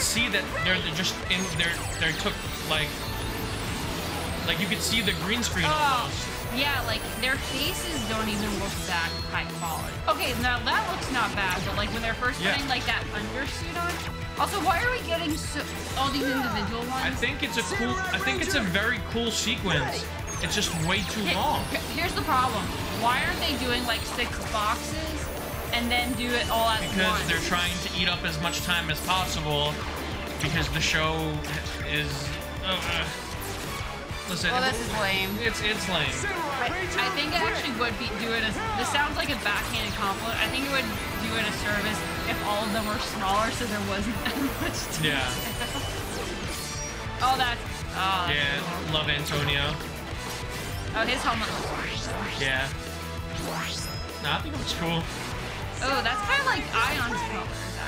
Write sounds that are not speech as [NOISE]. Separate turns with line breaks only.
see that they're, they're just in they're they took like like you could see the green screen
Oh,
almost.
yeah, like their faces don't even look that high quality. Okay, now that looks not bad, but like when they're first
Yeah.
putting like that undersuit on. Also, why are we getting so, all these individual ones?
I think it's a cool I think it's a very cool sequence. It's just way too long.
Here's the problem. Why aren't they doing like six boxes and then do it all at
Because
once?
Because they're trying to eat up as much time as possible because the show is uh, uh, listen
Well, this is lame.
it's it's lame.
I, I think it actually would be do it as this sounds like a backhanded compliment. I think it would do it a service if all of them were smaller, so there wasn't [LAUGHS] that much. To
Yeah. [LAUGHS]
Oh, that's. Oh, that's
Yeah,
cool.
love Antonio.
Oh, his helmet looks.
Yeah. Nah, I think it looks cool.
Oh, that's kind of like Ion's color.